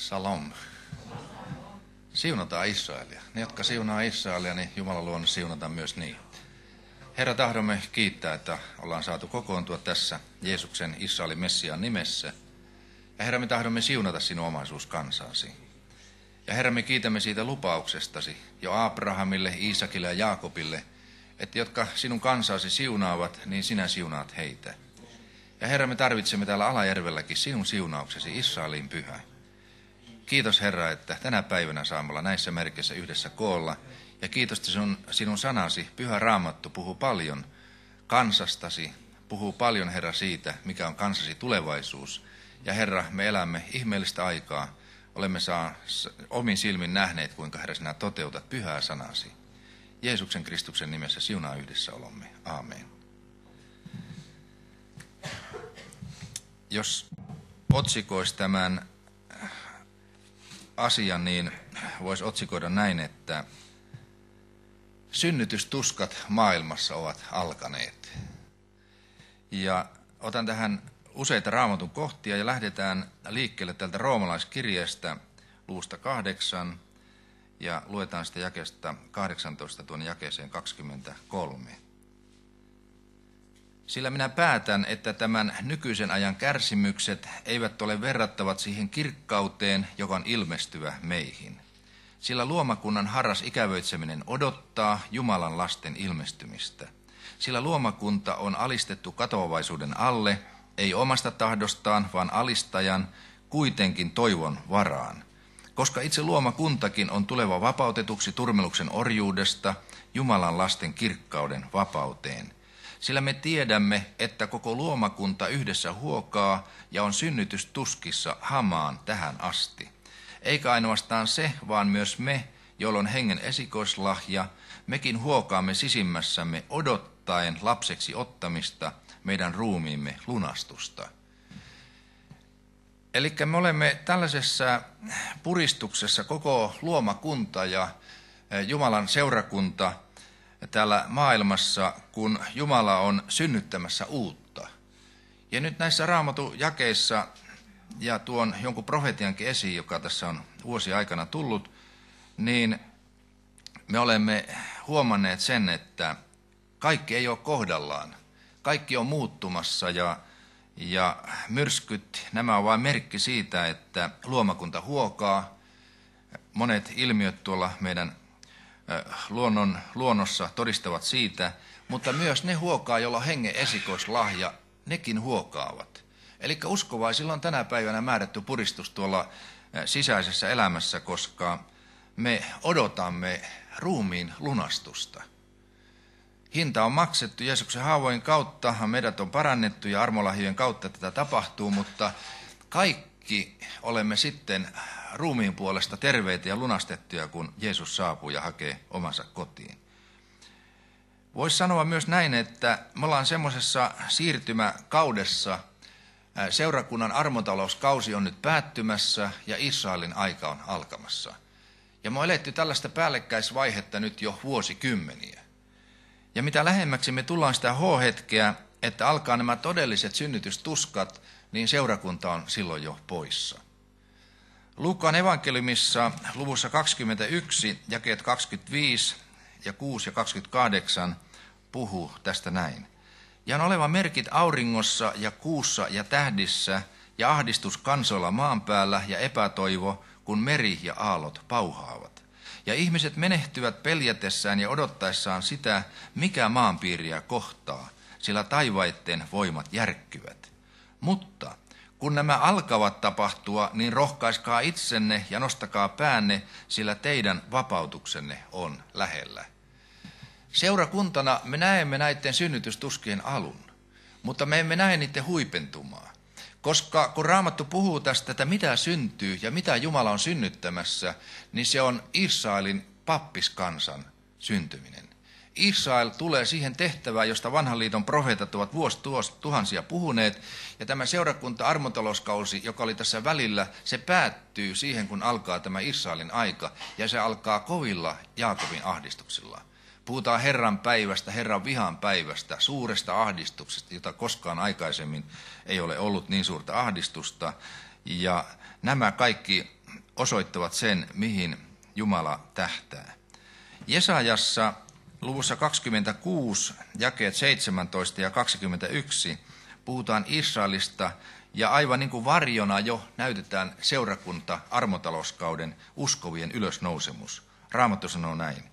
Salom. Siunataan Israelia. Ne, jotka siunaa Israelia, niin Jumala luonut siunata myös niin. Herra, tahdomme kiittää, että ollaan saatu kokoontua tässä Jeesuksen Israelin Messiaan nimessä. Ja Herra, me tahdomme siunata sinun omaisuuskansaasi. Ja Herra, me kiitämme siitä lupauksestasi jo Abrahamille, Iisakille ja Jaakobille, että jotka sinun kansasi siunaavat, niin sinä siunaat heitä. Ja Herra, me tarvitsemme täällä Alajärvelläkin sinun siunauksesi, Israelin pyhä. Kiitos Herra, että tänä päivänä saamme olla näissä merkeissä yhdessä koolla. Ja kiitos, että sinun, sinun sanasi, Pyhä Raamattu, puhuu paljon kansastasi, puhuu paljon Herra siitä, mikä on kansasi tulevaisuus. Ja Herra, me elämme ihmeellistä aikaa. Olemme saa omin silmin nähneet, kuinka Herra sinä toteutat pyhää sanasi. Jeesuksen Kristuksen nimessä siunaa yhdessä olomme. Aamen. Jos otsikoisi tämän asian, niin voisi otsikoida näin, että synnytystuskat maailmassa ovat alkaneet. Ja otan tähän useita raamatun kohtia ja lähdetään liikkeelle tältä roomalaiskirjeestä luusta kahdeksan ja luetaan sitä jakesta 18 tuonne jakeeseen 23. Sillä minä päätän, että tämän nykyisen ajan kärsimykset eivät ole verrattavat siihen kirkkauteen, joka on ilmestyvä meihin. Sillä luomakunnan harras ikävöitseminen odottaa Jumalan lasten ilmestymistä. Sillä luomakunta on alistettu katoavaisuuden alle, ei omasta tahdostaan, vaan alistajan, kuitenkin toivon varaan. Koska itse luomakuntakin on tuleva vapautetuksi turmeluksen orjuudesta Jumalan lasten kirkkauden vapauteen – sillä me tiedämme, että koko luomakunta yhdessä huokaa ja on synnytystuskissa hamaan tähän asti. Eikä ainoastaan se, vaan myös me, jolloin hengen esikoislahja, mekin huokaamme sisimmässämme odottaen lapseksi ottamista, meidän ruumiimme lunastusta. Eli me olemme tällaisessa puristuksessa koko luomakunta ja Jumalan seurakunta – täällä maailmassa, kun Jumala on synnyttämässä uutta. Ja nyt näissä raamatun jakeissa, ja tuon jonkun profetiankin esiin, joka tässä on vuosi aikana tullut, niin me olemme huomanneet sen, että kaikki ei ole kohdallaan. Kaikki on muuttumassa ja, ja myrskyt, nämä on vain merkki siitä, että luomakunta huokaa. Monet ilmiöt tuolla meidän luonnon, luonnossa todistavat siitä, mutta myös ne huokaa, joilla on hengen esikoislahja, nekin huokaavat. Eli uskovaisilla on tänä päivänä määrätty puristus tuolla sisäisessä elämässä, koska me odotamme ruumiin lunastusta. Hinta on maksettu Jeesuksen haavoin kautta, meidät on parannettu ja armolahjojen kautta tätä tapahtuu, mutta kaikki olemme sitten ruumiin puolesta terveitä ja lunastettuja, kun Jeesus saapuu ja hakee omansa kotiin. Voisi sanoa myös näin, että me ollaan semmoisessa siirtymäkaudessa, seurakunnan armotalouskausi on nyt päättymässä ja Israelin aika on alkamassa. Ja me on eletty tällaista päällekkäisvaihetta nyt jo vuosikymmeniä. Ja mitä lähemmäksi me tullaan sitä H-hetkeä, että alkaa nämä todelliset synnytystuskat, niin seurakunta on silloin jo poissa. Luukkaan evankeliumissa luvussa 21, jakeet 25 ja 6 ja 28 puhuu tästä näin. Ja on oleva merkit auringossa ja kuussa ja tähdissä ja ahdistus kansoilla maan päällä ja epätoivo, kun meri ja aallot pauhaavat. Ja ihmiset menehtyvät peljätessään ja odottaessaan sitä, mikä maanpiiriä kohtaa, sillä taivaitten voimat järkkyvät. Mutta kun nämä alkavat tapahtua, niin rohkaiskaa itsenne ja nostakaa päänne, sillä teidän vapautuksenne on lähellä. Seurakuntana me näemme näiden synnytystuskien alun, mutta me emme näe niiden huipentumaa. Koska kun Raamattu puhuu tästä, että mitä syntyy ja mitä Jumala on synnyttämässä, niin se on Israelin pappiskansan syntyminen. Israel tulee siihen tehtävään, josta vanhan liiton profeetat ovat tuhansia puhuneet. Ja tämä seurakunta armotalouskausi, joka oli tässä välillä, se päättyy siihen, kun alkaa tämä Israelin aika. Ja se alkaa kovilla Jaakobin ahdistuksilla. Puhutaan Herran päivästä, Herran vihan päivästä, suuresta ahdistuksesta, jota koskaan aikaisemmin ei ole ollut niin suurta ahdistusta. Ja nämä kaikki osoittavat sen, mihin Jumala tähtää. Jesajassa luvussa 26, jakeet 17 ja 21 puhutaan Israelista ja aivan niin kuin varjona jo näytetään seurakunta armotaloskauden uskovien ylösnousemus. Raamattu sanoo näin.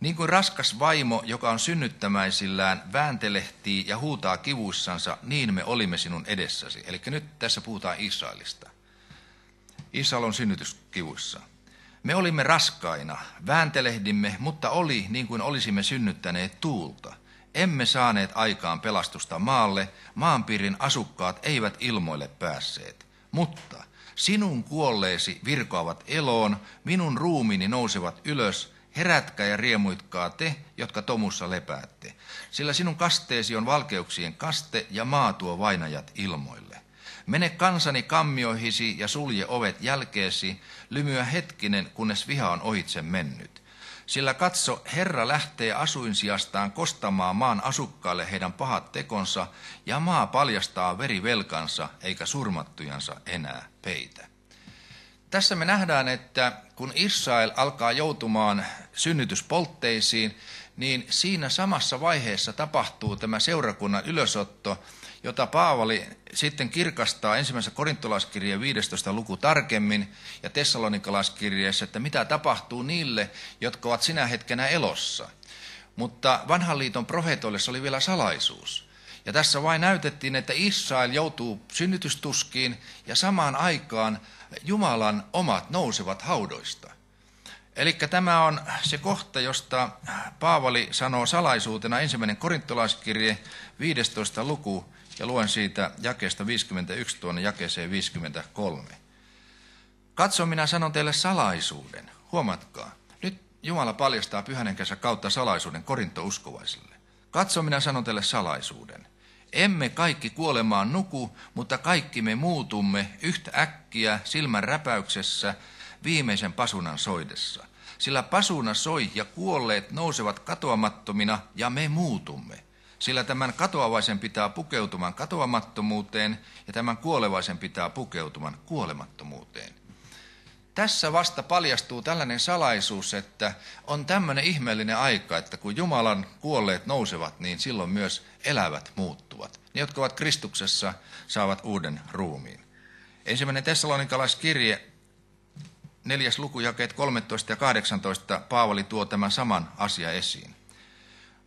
Niin kuin raskas vaimo, joka on synnyttämäisillään, vääntelehtii ja huutaa kivuissansa, niin me olimme sinun edessäsi. Eli nyt tässä puhutaan Israelista. Israel on synnytyskivuissa. Me olimme raskaina, vääntelehdimme, mutta oli niin kuin olisimme synnyttäneet tuulta. Emme saaneet aikaan pelastusta maalle, maanpiirin asukkaat eivät ilmoille päässeet. Mutta sinun kuolleesi virkoavat eloon, minun ruumiini nousevat ylös, herätkää ja riemuitkaa te, jotka tomussa lepäätte. Sillä sinun kasteesi on valkeuksien kaste ja maa tuo vainajat ilmoille. Mene kansani kammioihisi ja sulje ovet jälkeesi, lymyä hetkinen, kunnes viha on ohitse mennyt. Sillä katso, Herra lähtee asuinsijastaan kostamaan maan asukkaille heidän pahat tekonsa, ja maa paljastaa verivelkansa, eikä surmattujansa enää peitä. Tässä me nähdään, että kun Israel alkaa joutumaan synnytyspoltteisiin, niin siinä samassa vaiheessa tapahtuu tämä seurakunnan ylösotto, jota Paavali sitten kirkastaa ensimmäisessä korintolaiskirjeen 15 luku tarkemmin ja tessalonikalaiskirjeessä, että mitä tapahtuu niille, jotka ovat sinä hetkenä elossa. Mutta vanhan liiton profeetoille se oli vielä salaisuus. Ja tässä vain näytettiin, että Israel joutuu synnytystuskiin ja samaan aikaan Jumalan omat nousevat haudoista. Eli tämä on se kohta, josta Paavali sanoo salaisuutena ensimmäinen korintolaiskirje 15 luku ja luen siitä jakeesta 51 tuonne jakeeseen 53. Katso, minä sanon teille salaisuuden. Huomatkaa, nyt Jumala paljastaa pyhänenkensä kautta salaisuuden korintouskovaisille. Katso, minä sanon teille salaisuuden. Emme kaikki kuolemaan nuku, mutta kaikki me muutumme yhtä äkkiä silmän räpäyksessä viimeisen pasunan soidessa. Sillä pasuna soi ja kuolleet nousevat katoamattomina ja me muutumme. Sillä tämän katoavaisen pitää pukeutuman katoamattomuuteen ja tämän kuolevaisen pitää pukeutuman kuolemattomuuteen. Tässä vasta paljastuu tällainen salaisuus, että on tämmöinen ihmeellinen aika, että kun Jumalan kuolleet nousevat, niin silloin myös elävät muuttuvat. Ne, jotka ovat Kristuksessa, saavat uuden ruumiin. Ensimmäinen tessalonikalaiskirje, neljäs luku, jakeet 13 ja 18, Paavali tuo tämän saman asia esiin.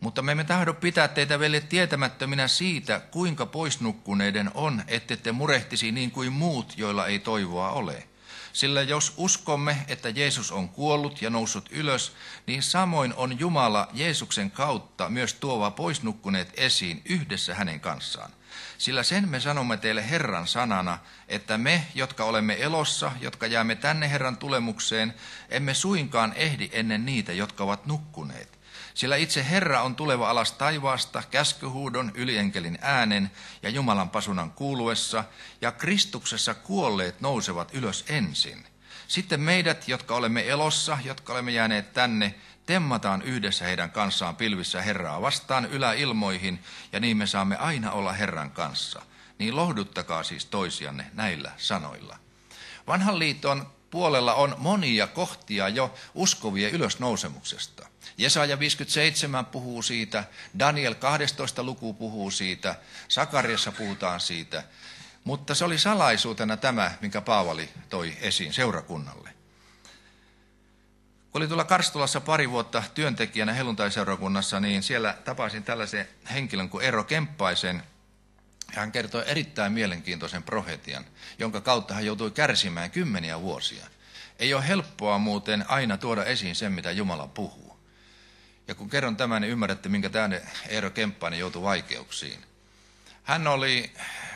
Mutta me emme tahdo pitää teitä veljet tietämättöminä siitä, kuinka poisnukkuneiden on, ette te murehtisi niin kuin muut, joilla ei toivoa ole. Sillä jos uskomme, että Jeesus on kuollut ja noussut ylös, niin samoin on Jumala Jeesuksen kautta myös tuova poisnukkuneet esiin yhdessä hänen kanssaan. Sillä sen me sanomme teille Herran sanana, että me, jotka olemme elossa, jotka jäämme tänne Herran tulemukseen, emme suinkaan ehdi ennen niitä, jotka ovat nukkuneet. Sillä itse Herra on tuleva alas taivaasta käskyhuudon, ylienkelin äänen ja Jumalan pasunan kuuluessa, ja Kristuksessa kuolleet nousevat ylös ensin. Sitten meidät, jotka olemme elossa, jotka olemme jääneet tänne, temmataan yhdessä heidän kanssaan pilvissä Herraa vastaan yläilmoihin, ja niin me saamme aina olla Herran kanssa. Niin lohduttakaa siis toisianne näillä sanoilla. Vanhan liiton puolella on monia kohtia jo uskovien ylösnousemuksesta. Jesaja 57 puhuu siitä, Daniel 12 luku puhuu siitä, Sakariassa puhutaan siitä, mutta se oli salaisuutena tämä, minkä Paavali toi esiin seurakunnalle. Kun olin tuolla Karstulassa pari vuotta työntekijänä helluntaiseurakunnassa, niin siellä tapasin tällaisen henkilön kuin Eero Kemppaisen. Hän kertoi erittäin mielenkiintoisen profetian, jonka kautta hän joutui kärsimään kymmeniä vuosia. Ei ole helppoa muuten aina tuoda esiin sen, mitä Jumala puhuu. Ja kun kerron tämän, niin ymmärrätte, minkä tänne Eero Kemppainen joutui vaikeuksiin. Hän oli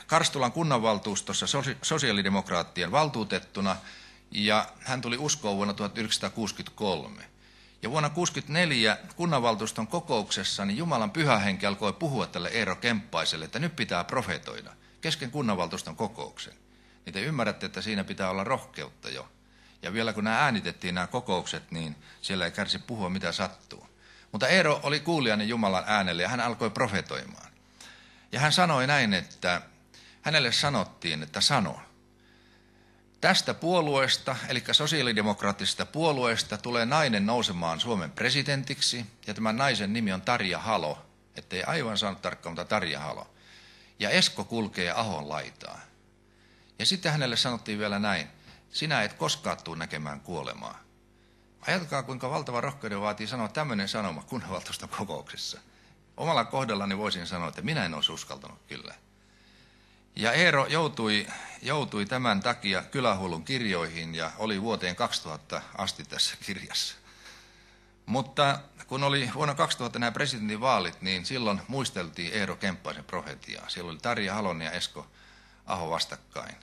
Karstulan kunnanvaltuustossa sosiaalidemokraattien valtuutettuna ja hän tuli uskoon vuonna 1963. Ja vuonna 1964 kunnanvaltuuston kokouksessa niin Jumalan pyhähenki alkoi puhua tälle Eero Kemppaiselle, että nyt pitää profetoida kesken kunnanvaltuuston kokouksen. Niin te ymmärrätte, että siinä pitää olla rohkeutta jo. Ja vielä kun nämä äänitettiin nämä kokoukset, niin siellä ei kärsi puhua mitä sattuu. Mutta Eero oli kuulijainen Jumalan äänelle ja hän alkoi profetoimaan. Ja hän sanoi näin, että hänelle sanottiin, että sano. Tästä puolueesta, eli sosiaalidemokraattisesta puolueesta, tulee nainen nousemaan Suomen presidentiksi, ja tämän naisen nimi on Tarja Halo, ettei aivan saanut tarkkaan, mutta Tarja Halo. Ja Esko kulkee Ahon laitaa. Ja sitten hänelle sanottiin vielä näin, sinä et koskaan tule näkemään kuolemaa. Ajatelkaa, kuinka valtava rohkeuden vaatii sanoa tämmöinen sanoma kunnanvaltuuston kokouksessa. Omalla kohdallani voisin sanoa, että minä en olisi uskaltanut kyllä. Ja Eero joutui, joutui tämän takia kylähullun kirjoihin ja oli vuoteen 2000 asti tässä kirjassa. Mutta kun oli vuonna 2000 nämä presidentinvaalit, niin silloin muisteltiin Eero Kemppaisen profetiaa. Siellä oli Tarja Halonen ja Esko Aho vastakkain.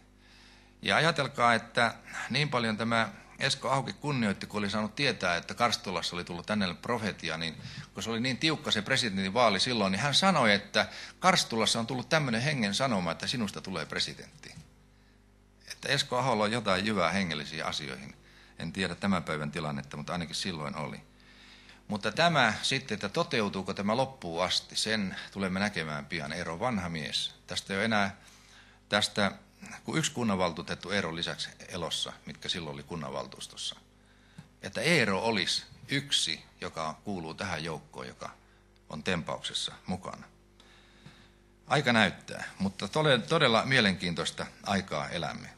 Ja ajatelkaa, että niin paljon tämä Esko Auki kunnioitti, kun oli saanut tietää, että Karstulassa oli tullut tänne profetia, niin kun se oli niin tiukka se presidentin vaali silloin, niin hän sanoi, että Karstulassa on tullut tämmöinen hengen sanoma, että sinusta tulee presidentti. Että Esko Aholla on jotain jyvää hengellisiin asioihin. En tiedä tämän päivän tilannetta, mutta ainakin silloin oli. Mutta tämä sitten, että toteutuuko tämä loppuun asti, sen tulemme näkemään pian. Eero vanha mies. Tästä ei ole enää, tästä kun yksi kunnanvaltuutettu Eero lisäksi elossa, mitkä silloin oli kunnanvaltuustossa. Että Eero olisi yksi, joka kuuluu tähän joukkoon, joka on tempauksessa mukana. Aika näyttää, mutta todella mielenkiintoista aikaa elämme.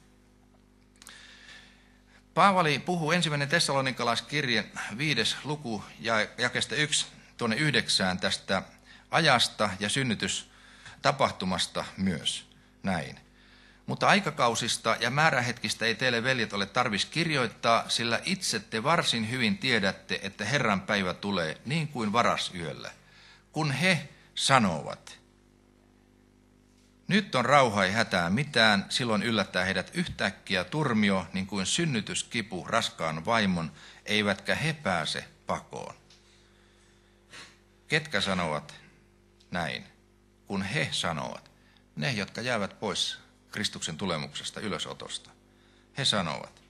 Paavali puhuu ensimmäinen tessalonikalaiskirje viides luku ja jakesta yksi tuonne yhdeksään tästä ajasta ja synnytystapahtumasta myös näin. Mutta aikakausista ja määrähetkistä ei teille veljet ole tarvis kirjoittaa, sillä itse te varsin hyvin tiedätte, että Herran päivä tulee niin kuin varas yöllä, kun he sanovat. Nyt on rauha ei hätää mitään, silloin yllättää heidät yhtäkkiä turmio, niin kuin synnytyskipu raskaan vaimon, eivätkä he pääse pakoon. Ketkä sanovat näin, kun he sanovat? Ne, jotka jäävät pois Kristuksen tulemuksesta, ylösotosta. He sanovat.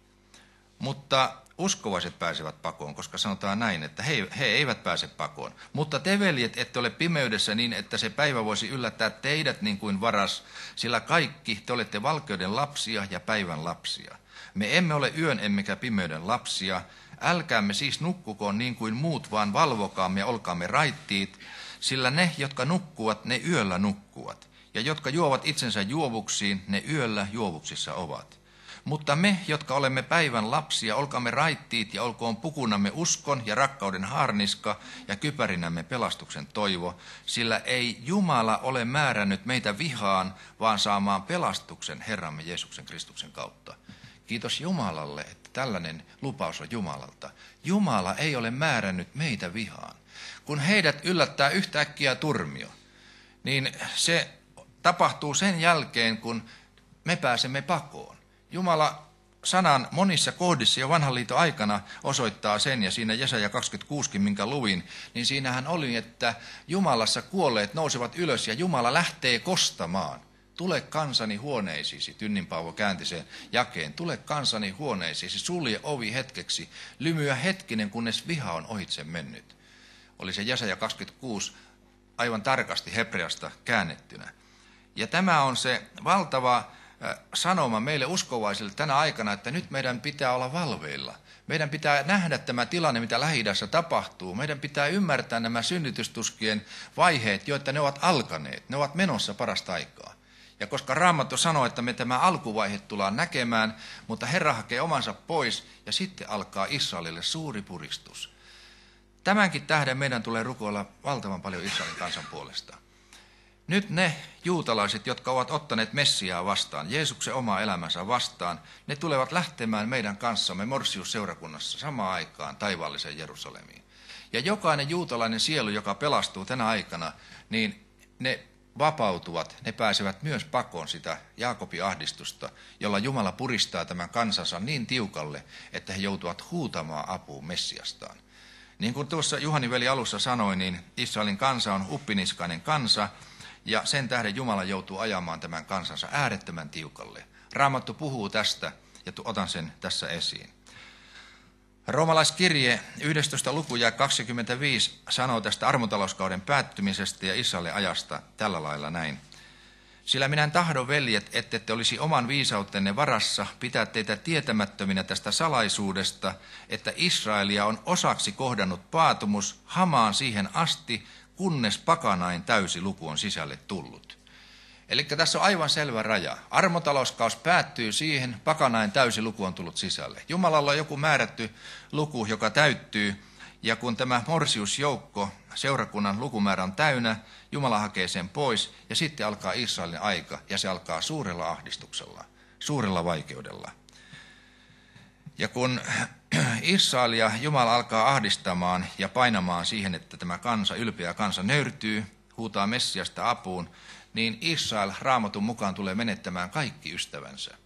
Mutta uskovaiset pääsevät pakoon, koska sanotaan näin, että he, he eivät pääse pakoon. Mutta te veljet ette ole pimeydessä niin, että se päivä voisi yllättää teidät niin kuin varas, sillä kaikki te olette valkeuden lapsia ja päivän lapsia. Me emme ole yön emmekä pimeyden lapsia. Älkäämme siis nukkukoon niin kuin muut, vaan valvokaamme ja olkaamme raittiit, sillä ne, jotka nukkuvat, ne yöllä nukkuvat ja jotka juovat itsensä juovuksiin, ne yöllä juovuksissa ovat. Mutta me, jotka olemme päivän lapsia, olkaamme raittiit ja olkoon pukunamme uskon ja rakkauden harniska ja kypärinämme pelastuksen toivo, sillä ei Jumala ole määrännyt meitä vihaan, vaan saamaan pelastuksen Herramme Jeesuksen Kristuksen kautta. Kiitos Jumalalle, että tällainen lupaus on Jumalalta. Jumala ei ole määrännyt meitä vihaan. Kun heidät yllättää yhtäkkiä turmio, niin se tapahtuu sen jälkeen, kun me pääsemme pakoon. Jumala sanan monissa kohdissa jo vanhan liiton aikana osoittaa sen, ja siinä Jesaja 26, minkä luin, niin siinähän oli, että Jumalassa kuolleet nousevat ylös ja Jumala lähtee kostamaan. Tule kansani huoneisiisi, Tynnin Paavo käänti sen jakeen. Tule kansani huoneisiisi, sulje ovi hetkeksi, lymyä hetkinen, kunnes viha on ohitse mennyt. Oli se Jesaja 26 aivan tarkasti hebreasta käännettynä. Ja tämä on se valtava sanoma meille uskovaisille tänä aikana, että nyt meidän pitää olla valveilla. Meidän pitää nähdä tämä tilanne, mitä lähi tapahtuu. Meidän pitää ymmärtää nämä synnytystuskien vaiheet, joita ne ovat alkaneet. Ne ovat menossa parasta aikaa. Ja koska Raamattu sanoo, että me tämä alkuvaihe tullaan näkemään, mutta Herra hakee omansa pois ja sitten alkaa Israelille suuri puristus. Tämänkin tähden meidän tulee rukoilla valtavan paljon Israelin kansan puolesta. Nyt ne juutalaiset, jotka ovat ottaneet Messiaa vastaan, Jeesuksen omaa elämänsä vastaan, ne tulevat lähtemään meidän kanssamme Morsius-seurakunnassa samaan aikaan taivaalliseen Jerusalemiin. Ja jokainen juutalainen sielu, joka pelastuu tänä aikana, niin ne vapautuvat, ne pääsevät myös pakoon sitä Jaakobin ahdistusta, jolla Jumala puristaa tämän kansansa niin tiukalle, että he joutuvat huutamaan apuun Messiastaan. Niin kuin tuossa Juhani veli alussa sanoi, niin Israelin kansa on uppiniskainen kansa, ja sen tähden Jumala joutuu ajamaan tämän kansansa äärettömän tiukalle. Raamattu puhuu tästä ja otan sen tässä esiin. Roomalaiskirje 11. luku ja 25 sanoo tästä armotalouskauden päättymisestä ja Israelin ajasta tällä lailla näin. Sillä minä en tahdo, veljet, ette te olisi oman viisautenne varassa pitää teitä tietämättöminä tästä salaisuudesta, että Israelia on osaksi kohdannut paatumus hamaan siihen asti, kunnes pakanain täysi luku on sisälle tullut. Eli tässä on aivan selvä raja. Armotalouskaus päättyy siihen, pakanain täysi luku on tullut sisälle. Jumalalla on joku määrätty luku, joka täyttyy, ja kun tämä morsiusjoukko, seurakunnan lukumäärä on täynnä, Jumala hakee sen pois, ja sitten alkaa Israelin aika, ja se alkaa suurella ahdistuksella, suurella vaikeudella. Ja kun Israelia Jumala alkaa ahdistamaan ja painamaan siihen, että tämä kansa, ylpeä kansa nöyrtyy, huutaa Messiasta apuun, niin Israel raamatun mukaan tulee menettämään kaikki ystävänsä.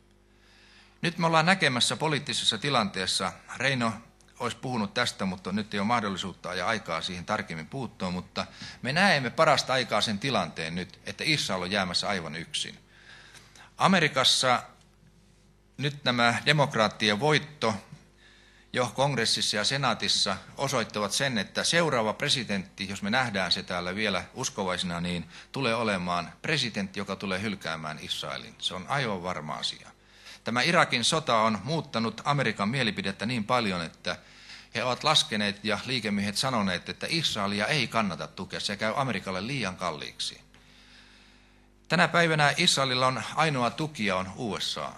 Nyt me ollaan näkemässä poliittisessa tilanteessa, Reino olisi puhunut tästä, mutta nyt ei ole mahdollisuutta ja aikaa siihen tarkemmin puuttua, mutta me näemme parasta aikaa sen tilanteen nyt, että Israel on jäämässä aivan yksin. Amerikassa nyt nämä demokraattien voitto jo kongressissa ja senaatissa osoittavat sen, että seuraava presidentti, jos me nähdään se täällä vielä uskovaisina, niin tulee olemaan presidentti, joka tulee hylkäämään Israelin. Se on aivan varma asia. Tämä Irakin sota on muuttanut Amerikan mielipidettä niin paljon, että he ovat laskeneet ja liikemiehet sanoneet, että Israelia ei kannata tukea, se käy Amerikalle liian kalliiksi. Tänä päivänä Israelilla on ainoa tukija on USA.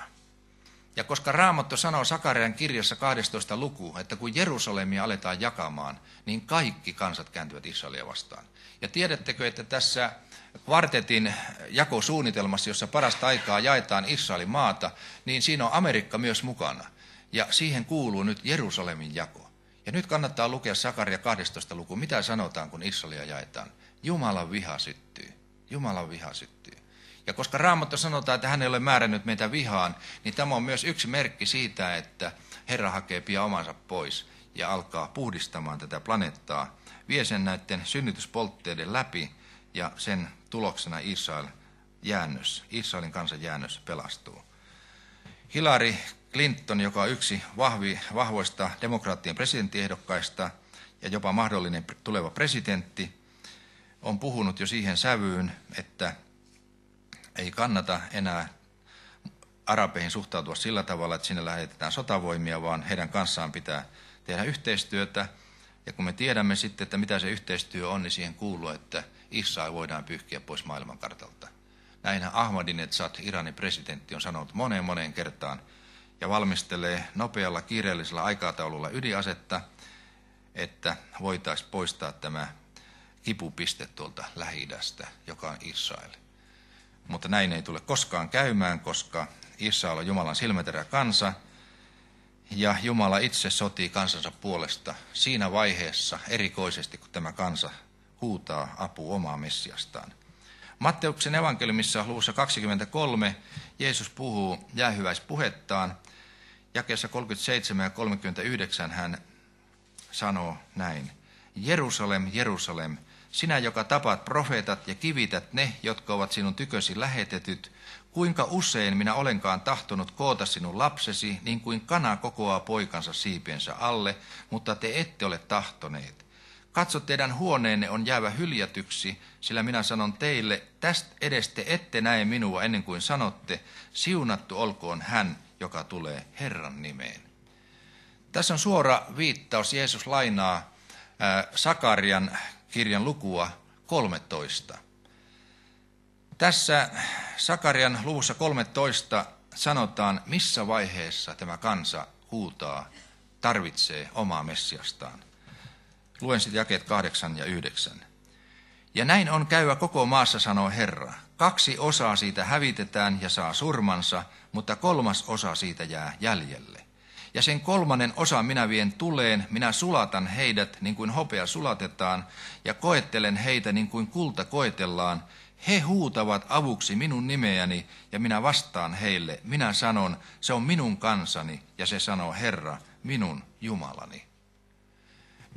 Ja koska Raamattu sanoo Sakarian kirjassa 12 luku, että kun Jerusalemia aletaan jakamaan, niin kaikki kansat kääntyvät Israelia vastaan. Ja tiedättekö, että tässä kvartetin jakosuunnitelmassa, jossa parasta aikaa jaetaan Israelin maata, niin siinä on Amerikka myös mukana. Ja siihen kuuluu nyt Jerusalemin jako. Ja nyt kannattaa lukea Sakaria 12 luku. Mitä sanotaan, kun Israelia jaetaan? Jumalan viha syttyy. Jumalan viha syttyy. Ja koska Raamattu sanotaan, että hän ei ole määrännyt meitä vihaan, niin tämä on myös yksi merkki siitä, että Herra hakee pian omansa pois ja alkaa puhdistamaan tätä planeettaa, vie sen näiden synnytyspoltteiden läpi ja sen tuloksena Israel jäännös, Israelin kansan jäännös pelastuu. Hilari Clinton, joka on yksi vahvi, vahvoista demokraattien presidenttiehdokkaista ja jopa mahdollinen tuleva presidentti, on puhunut jo siihen sävyyn, että ei kannata enää arabeihin suhtautua sillä tavalla, että sinne lähetetään sotavoimia, vaan heidän kanssaan pitää tehdä yhteistyötä. Ja kun me tiedämme sitten, että mitä se yhteistyö on, niin siihen kuuluu, että Israel voidaan pyyhkiä pois maailmankartalta. Näinhän Ahmadinejad, Iranin presidentti, on sanonut moneen moneen kertaan ja valmistelee nopealla kiireellisellä aikataululla ydinasetta, että voitaisiin poistaa tämä kipupiste tuolta lähi joka on Israel. Mutta näin ei tule koskaan käymään, koska Israel on Jumalan silmäterä kansa, ja Jumala itse sotii kansansa puolesta siinä vaiheessa erikoisesti, kun tämä kansa huutaa apu omaa Messiastaan. Matteuksen evankeliumissa luvussa 23 Jeesus puhuu jäähyväispuhettaan. Jakeessa 37 ja 39 hän sanoo näin. Jerusalem, Jerusalem, sinä, joka tapat profeetat ja kivität ne, jotka ovat sinun tykösi lähetetyt, kuinka usein minä olenkaan tahtonut koota sinun lapsesi, niin kuin kana kokoaa poikansa siipiensä alle, mutta te ette ole tahtoneet. Katso, teidän huoneenne on jäävä hyljätyksi, sillä minä sanon teille, tästä edestä ette näe minua ennen kuin sanotte, siunattu olkoon hän, joka tulee Herran nimeen. Tässä on suora viittaus, Jeesus lainaa Sakarian kirjan lukua 13. Tässä Sakarian luvussa 13 sanotaan, missä vaiheessa tämä kansa huutaa, tarvitsee omaa Messiastaan. Luen sitten jakeet 8 ja 9. Ja näin on käyvä koko maassa, sanoo Herra. Kaksi osaa siitä hävitetään ja saa surmansa, mutta kolmas osa siitä jää jäljelle. Ja sen kolmannen osa minä vien tuleen, minä sulatan heidät niin kuin hopea sulatetaan, ja koettelen heitä niin kuin kulta koetellaan. He huutavat avuksi minun nimeäni, ja minä vastaan heille. Minä sanon, se on minun kansani, ja se sanoo Herra, minun Jumalani.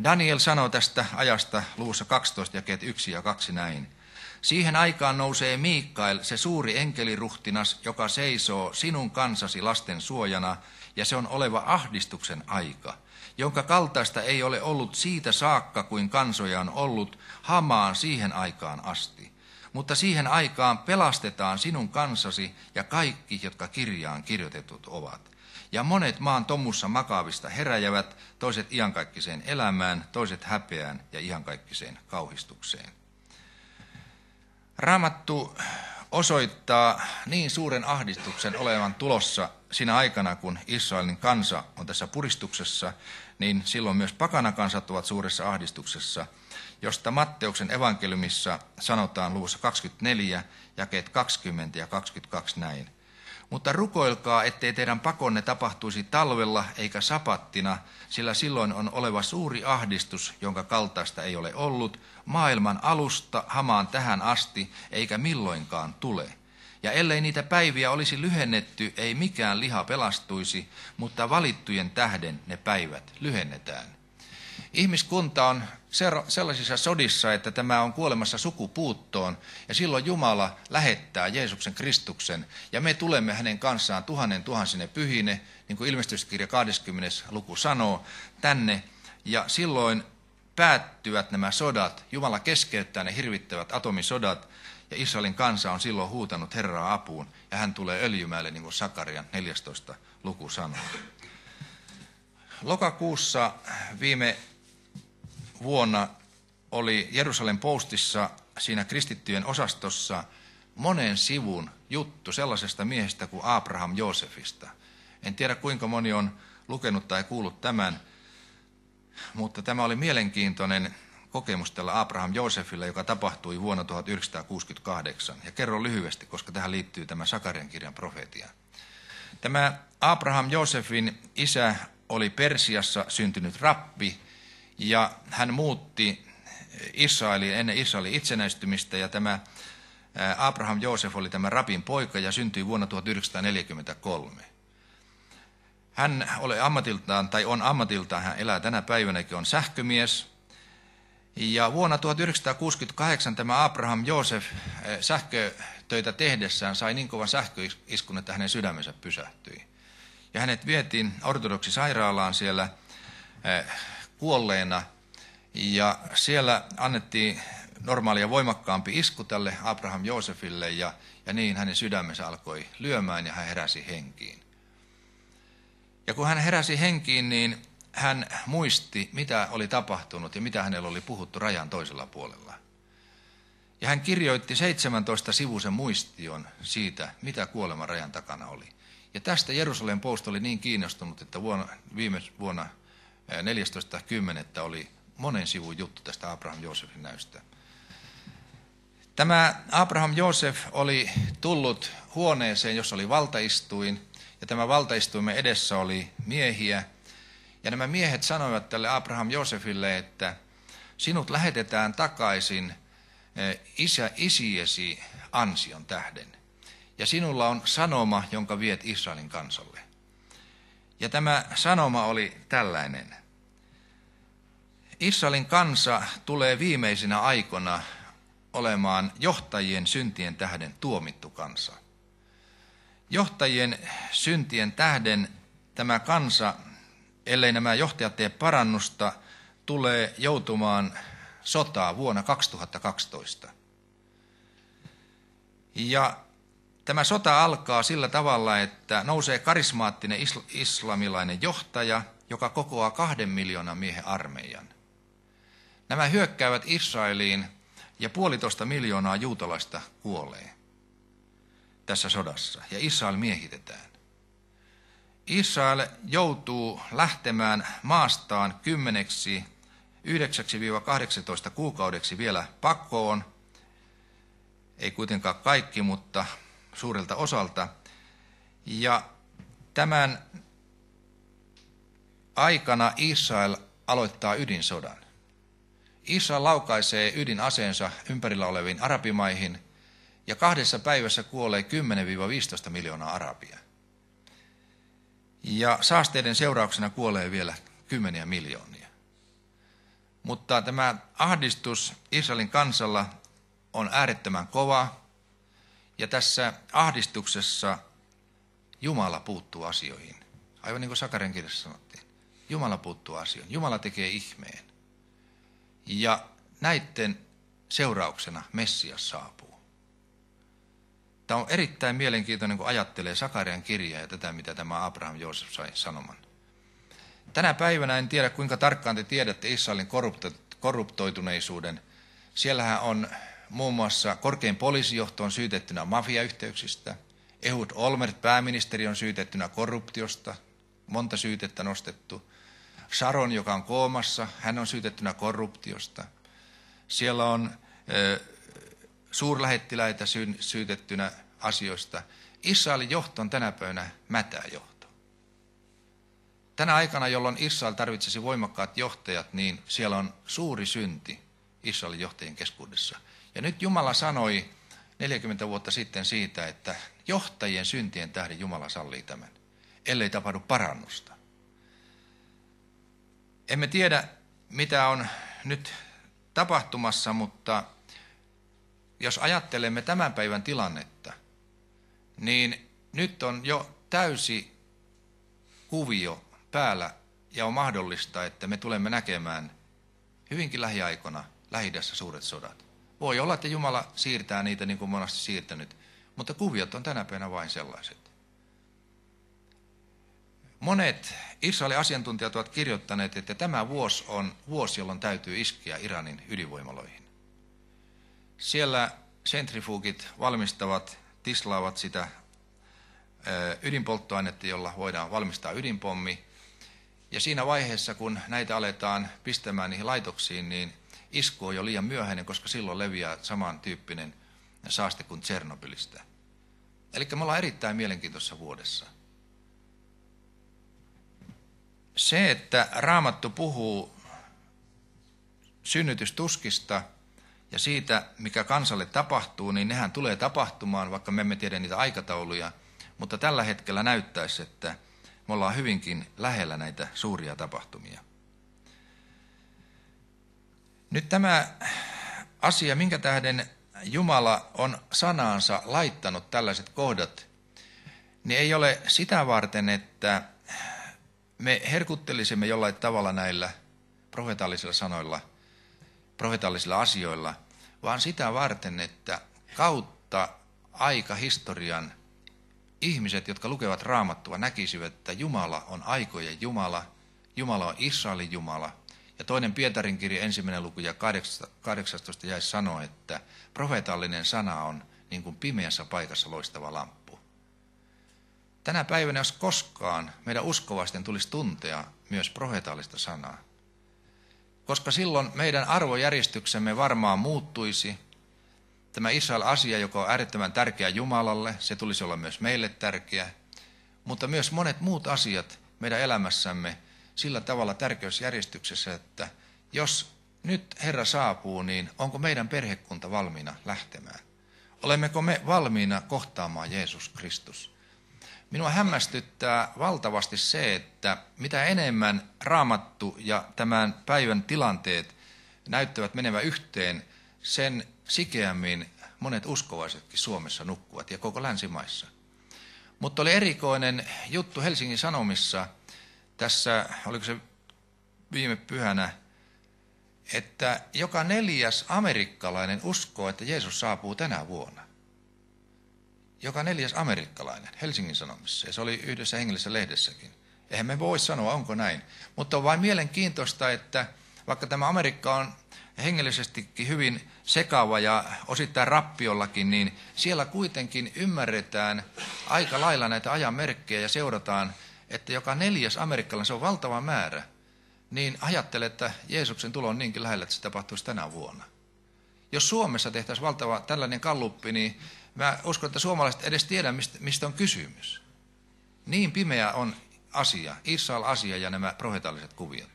Daniel sanoo tästä ajasta luvussa 12 jakeet 1 ja 2 näin. Siihen aikaan nousee Miikkael, se suuri enkeliruhtinas, joka seisoo sinun kansasi lasten suojana, ja se on oleva ahdistuksen aika, jonka kaltaista ei ole ollut siitä saakka, kuin kansoja on ollut, hamaan siihen aikaan asti. mutta siihen aikaan pelastetaan sinun kansasi ja kaikki, jotka kirjaan kirjoitetut ovat. Ja monet maan tomussa makaavista heräjävät, toiset iankaikkiseen elämään, toiset häpeään ja iankaikkiseen kauhistukseen. Raamattu osoittaa niin suuren ahdistuksen olevan tulossa siinä aikana, kun Israelin kansa on tässä puristuksessa, niin silloin myös pakanakansat ovat suuressa ahdistuksessa, josta Matteuksen evankeliumissa sanotaan luvussa 24, jakeet 20 ja 22 näin. Mutta rukoilkaa, ettei teidän pakonne tapahtuisi talvella eikä sapattina, sillä silloin on oleva suuri ahdistus, jonka kaltaista ei ole ollut, maailman alusta hamaan tähän asti, eikä milloinkaan tule. Ja ellei niitä päiviä olisi lyhennetty, ei mikään liha pelastuisi, mutta valittujen tähden ne päivät lyhennetään. Ihmiskunta on sellaisissa sodissa, että tämä on kuolemassa sukupuuttoon, ja silloin Jumala lähettää Jeesuksen Kristuksen, ja me tulemme hänen kanssaan tuhannen tuhansine pyhine, niin kuin ilmestyskirja 20. luku sanoo, tänne, ja silloin päättyvät nämä sodat, Jumala keskeyttää ne hirvittävät atomisodat, ja Israelin kansa on silloin huutanut Herraa apuun, ja hän tulee öljymäelle, niin kuin Sakarian 14. luku sanoo. Lokakuussa viime vuonna oli Jerusalem Postissa siinä kristittyjen osastossa monen sivun juttu sellaisesta miehestä kuin Abraham Joosefista. En tiedä kuinka moni on lukenut tai kuullut tämän, mutta tämä oli mielenkiintoinen kokemus tällä Abraham Joosefilla, joka tapahtui vuonna 1968. Ja kerron lyhyesti, koska tähän liittyy tämä Sakarian kirjan profetia. Tämä Abraham Joosefin isä oli Persiassa syntynyt rappi, ja hän muutti Israeliin ennen Israelin itsenäistymistä, ja tämä Abraham Joosef oli tämä rapin poika ja syntyi vuonna 1943. Hän oli ammatiltaan, tai on ammatiltaan, hän elää tänä päivänäkin, on sähkömies. Ja vuonna 1968 tämä Abraham Joosef sähkötöitä tehdessään sai niin kovan sähköiskun, että hänen sydämensä pysähtyi. Ja hänet vietiin ortodoksisairaalaan siellä kuolleena. Ja siellä annettiin normaalia voimakkaampi isku tälle Abraham Joosefille ja, ja niin hänen sydämensä alkoi lyömään ja hän heräsi henkiin. Ja kun hän heräsi henkiin, niin hän muisti, mitä oli tapahtunut ja mitä hänellä oli puhuttu rajan toisella puolella. Ja hän kirjoitti 17 sivuisen muistion siitä, mitä kuoleman rajan takana oli. Ja tästä Jerusalem Post oli niin kiinnostunut, että vuonna, viime vuonna 14.10. oli monen sivun juttu tästä Abraham Joosefin näystä. Tämä Abraham Joosef oli tullut huoneeseen, jossa oli valtaistuin, ja tämä valtaistuimen edessä oli miehiä. Ja nämä miehet sanoivat tälle Abraham Joosefille, että sinut lähetetään takaisin eh, isä, isiesi ansion tähden. Ja sinulla on sanoma, jonka viet Israelin kansalle. Ja tämä sanoma oli tällainen. Israelin kansa tulee viimeisinä aikoina olemaan johtajien syntien tähden tuomittu kansa. Johtajien syntien tähden tämä kansa, ellei nämä johtajat tee parannusta, tulee joutumaan sotaa vuonna 2012. Ja Tämä sota alkaa sillä tavalla, että nousee karismaattinen islamilainen johtaja, joka kokoaa kahden miljoonan miehen armeijan. Nämä hyökkäävät Israeliin ja puolitoista miljoonaa juutalaista kuolee tässä sodassa ja Israel miehitetään. Israel joutuu lähtemään maastaan kymmeneksi 9-18 kuukaudeksi vielä pakkoon. Ei kuitenkaan kaikki, mutta suurelta osalta. Ja tämän aikana Israel aloittaa ydinsodan. Israel laukaisee ydinaseensa ympärillä oleviin arabimaihin ja kahdessa päivässä kuolee 10-15 miljoonaa arabia. Ja saasteiden seurauksena kuolee vielä kymmeniä miljoonia. Mutta tämä ahdistus Israelin kansalla on äärettömän kova ja tässä ahdistuksessa Jumala puuttuu asioihin. Aivan niin kuin Sakaren kirjassa sanottiin. Jumala puuttuu asioihin. Jumala tekee ihmeen. Ja näiden seurauksena Messias saapuu. Tämä on erittäin mielenkiintoinen, kun ajattelee Sakarian kirjaa ja tätä, mitä tämä Abraham Joosef sai sanoman. Tänä päivänä en tiedä, kuinka tarkkaan te tiedätte Israelin korruptoituneisuuden. Siellähän on muun muassa korkein poliisijohto on syytettynä mafiayhteyksistä. Ehud Olmert, pääministeri, on syytettynä korruptiosta. Monta syytettä nostettu. Sharon, joka on koomassa, hän on syytettynä korruptiosta. Siellä on suurlähettiläitä syytettynä asioista. Israelin johto on tänä päivänä mätää johto. Tänä aikana, jolloin Israel tarvitsisi voimakkaat johtajat, niin siellä on suuri synti Israelin johtajien keskuudessa. Ja nyt Jumala sanoi 40 vuotta sitten siitä, että johtajien syntien tähden Jumala sallii tämän, ellei tapahdu parannusta. Emme tiedä, mitä on nyt tapahtumassa, mutta jos ajattelemme tämän päivän tilannetta, niin nyt on jo täysi kuvio päällä ja on mahdollista, että me tulemme näkemään hyvinkin lähiaikoina lähidässä suuret sodat. Voi olla, että Jumala siirtää niitä niin kuin monasti siirtänyt, mutta kuviot on tänä päivänä vain sellaiset. Monet Israelin asiantuntijat ovat kirjoittaneet, että tämä vuosi on vuosi, jolloin täytyy iskeä Iranin ydinvoimaloihin. Siellä sentrifugit valmistavat, tislaavat sitä ydinpolttoainetta, jolla voidaan valmistaa ydinpommi. Ja siinä vaiheessa, kun näitä aletaan pistämään niihin laitoksiin, niin isku on jo liian myöhäinen, koska silloin leviää samantyyppinen saaste kuin Tsernobylistä. Eli me ollaan erittäin mielenkiintoisessa vuodessa. Se, että Raamattu puhuu synnytystuskista – ja siitä, mikä kansalle tapahtuu, niin nehän tulee tapahtumaan, vaikka me emme tiedä niitä aikatauluja, mutta tällä hetkellä näyttäisi, että me ollaan hyvinkin lähellä näitä suuria tapahtumia. Nyt tämä asia, minkä tähden Jumala on sanaansa laittanut tällaiset kohdat, niin ei ole sitä varten, että me herkuttelisimme jollain tavalla näillä profetaalisilla sanoilla – profetallisilla asioilla, vaan sitä varten, että kautta aikahistorian ihmiset, jotka lukevat raamattua, näkisivät, että Jumala on aikojen Jumala, Jumala on Israelin Jumala. Ja toinen Pietarin kirja, ensimmäinen luku ja 18 jäi sanoa, että profetallinen sana on niin kuin pimeässä paikassa loistava lamppu. Tänä päivänä, jos koskaan, meidän uskovaisten tulisi tuntea myös profetaalista sanaa koska silloin meidän arvojärjestyksemme varmaan muuttuisi. Tämä Israel-asia, joka on äärettömän tärkeä Jumalalle, se tulisi olla myös meille tärkeä, mutta myös monet muut asiat meidän elämässämme sillä tavalla tärkeysjärjestyksessä, että jos nyt Herra saapuu, niin onko meidän perhekunta valmiina lähtemään? Olemmeko me valmiina kohtaamaan Jeesus Kristus? Minua hämmästyttää valtavasti se, että mitä enemmän raamattu ja tämän päivän tilanteet näyttävät menevän yhteen, sen sikeämmin monet uskovaisetkin Suomessa nukkuvat ja koko länsimaissa. Mutta oli erikoinen juttu Helsingin Sanomissa tässä, oliko se viime pyhänä, että joka neljäs amerikkalainen uskoo, että Jeesus saapuu tänä vuonna joka neljäs amerikkalainen Helsingin Sanomissa, ja se oli yhdessä hengellisessä lehdessäkin. Eihän me voi sanoa, onko näin. Mutta on vain mielenkiintoista, että vaikka tämä Amerikka on hengellisestikin hyvin sekava ja osittain rappiollakin, niin siellä kuitenkin ymmärretään aika lailla näitä ajan merkkejä ja seurataan, että joka neljäs amerikkalainen, se on valtava määrä, niin ajattele, että Jeesuksen tulo on niinkin lähellä, että se tapahtuisi tänä vuonna. Jos Suomessa tehtäisiin valtava tällainen kalluppi, niin Mä uskon, että suomalaiset edes tiedä, mistä, mistä on kysymys. Niin pimeä on asia, Israel-asia ja nämä profetalliset kuviot.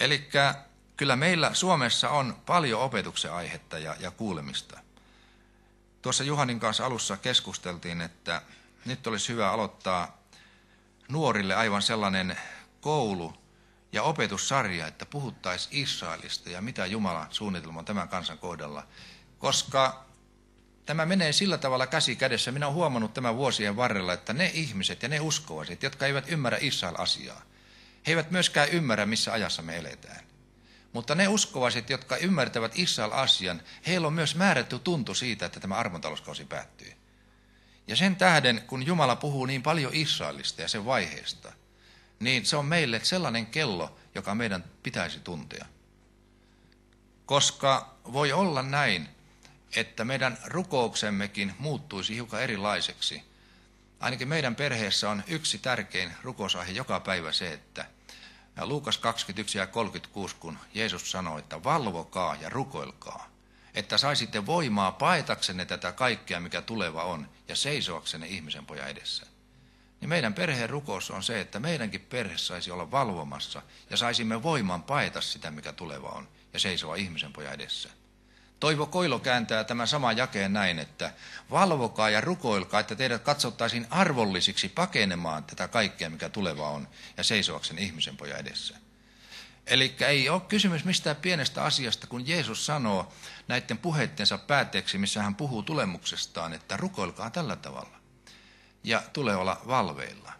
Eli kyllä meillä Suomessa on paljon opetuksen aihetta ja, ja kuulemista. Tuossa Juhanin kanssa alussa keskusteltiin, että nyt olisi hyvä aloittaa nuorille aivan sellainen koulu ja opetussarja, että puhuttaisiin Israelista ja mitä Jumalan suunnitelma on tämän kansan kohdalla. Koska tämä menee sillä tavalla käsi kädessä. Minä olen huomannut tämän vuosien varrella, että ne ihmiset ja ne uskovaiset, jotka eivät ymmärrä Israel-asiaa, he eivät myöskään ymmärrä, missä ajassa me eletään. Mutta ne uskovaiset, jotka ymmärtävät Israel-asian, heillä on myös määrätty tuntu siitä, että tämä armontalouskausi päättyy. Ja sen tähden, kun Jumala puhuu niin paljon Israelista ja sen vaiheesta, niin se on meille sellainen kello, joka meidän pitäisi tuntea. Koska voi olla näin, että meidän rukouksemmekin muuttuisi hiukan erilaiseksi. Ainakin meidän perheessä on yksi tärkein rukousaihe joka päivä se, että Luukas 21 ja 36, kun Jeesus sanoi, että valvokaa ja rukoilkaa, että saisitte voimaa paetaksenne tätä kaikkea, mikä tuleva on, ja seisoaksenne ihmisen pojan edessä. Niin meidän perheen rukous on se, että meidänkin perhe saisi olla valvomassa ja saisimme voiman paeta sitä, mikä tuleva on, ja seisoa ihmisen pojan edessä. Toivo Koilo kääntää tämän saman jakeen näin, että valvokaa ja rukoilkaa, että teidät katsottaisiin arvollisiksi pakenemaan tätä kaikkea, mikä tuleva on, ja seisoaksen ihmisen pojan edessä. Eli ei ole kysymys mistään pienestä asiasta, kun Jeesus sanoo näiden puheittensa päätteeksi, missä hän puhuu tulemuksestaan, että rukoilkaa tällä tavalla. Ja tulee olla valveilla,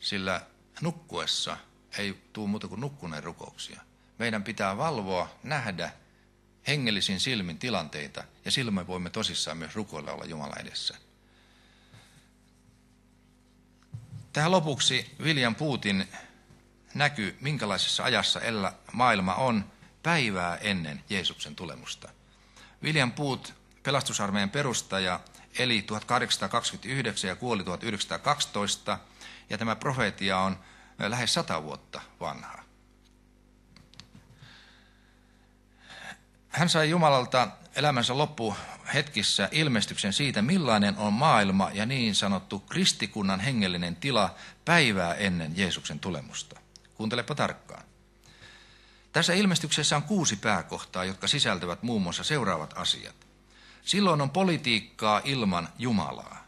sillä nukkuessa ei tule muuta kuin nukkuneen rukouksia. Meidän pitää valvoa, nähdä hengellisin silmin tilanteita, ja silloin me voimme tosissaan myös rukoilla olla Jumala edessä. Tähän lopuksi William Putin näkyy, minkälaisessa ajassa ellä maailma on päivää ennen Jeesuksen tulemusta. William Puut, pelastusarmeijan perustaja, eli 1829 ja kuoli 1912, ja tämä profeetia on lähes sata vuotta vanha. Hän sai Jumalalta elämänsä loppuhetkissä ilmestyksen siitä, millainen on maailma ja niin sanottu kristikunnan hengellinen tila päivää ennen Jeesuksen tulemusta. Kuuntelepa tarkkaan. Tässä ilmestyksessä on kuusi pääkohtaa, jotka sisältävät muun muassa seuraavat asiat. Silloin on politiikkaa ilman Jumalaa.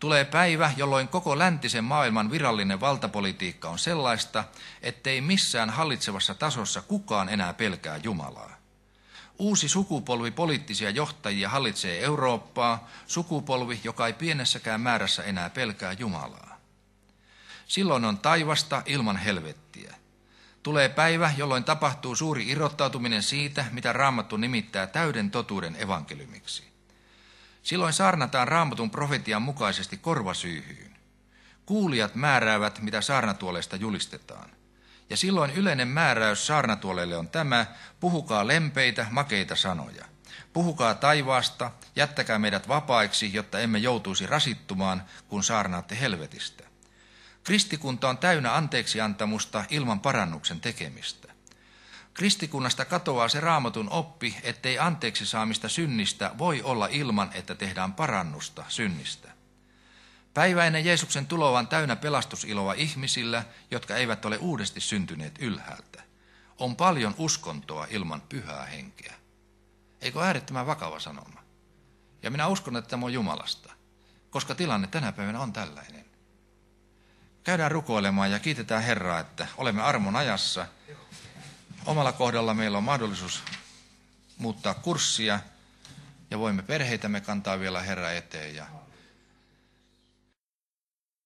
Tulee päivä, jolloin koko läntisen maailman virallinen valtapolitiikka on sellaista, ettei missään hallitsevassa tasossa kukaan enää pelkää Jumalaa. Uusi sukupolvi poliittisia johtajia hallitsee Eurooppaa, sukupolvi, joka ei pienessäkään määrässä enää pelkää Jumalaa. Silloin on taivasta ilman helvettiä. Tulee päivä, jolloin tapahtuu suuri irrottautuminen siitä, mitä Raamattu nimittää täyden totuuden evankeliumiksi. Silloin saarnataan Raamatun profetian mukaisesti korvasyyhyyn. Kuulijat määräävät, mitä saarnatuolesta julistetaan. Ja silloin yleinen määräys saarnatuolelle on tämä, puhukaa lempeitä, makeita sanoja. Puhukaa taivaasta, jättäkää meidät vapaiksi, jotta emme joutuisi rasittumaan, kun saarnaatte helvetistä. Kristikunta on täynnä anteeksiantamusta ilman parannuksen tekemistä. Kristikunnasta katoaa se raamatun oppi, ettei anteeksi saamista synnistä voi olla ilman, että tehdään parannusta synnistä. Päivä ennen Jeesuksen tuloa on täynnä pelastusiloa ihmisillä, jotka eivät ole uudesti syntyneet ylhäältä. On paljon uskontoa ilman pyhää henkeä. Eikö äärettömän vakava sanoma? Ja minä uskon, että tämä on Jumalasta, koska tilanne tänä päivänä on tällainen. Käydään rukoilemaan ja kiitetään Herraa, että olemme armon ajassa. Omalla kohdalla meillä on mahdollisuus muuttaa kurssia ja voimme perheitämme kantaa vielä Herra eteen ja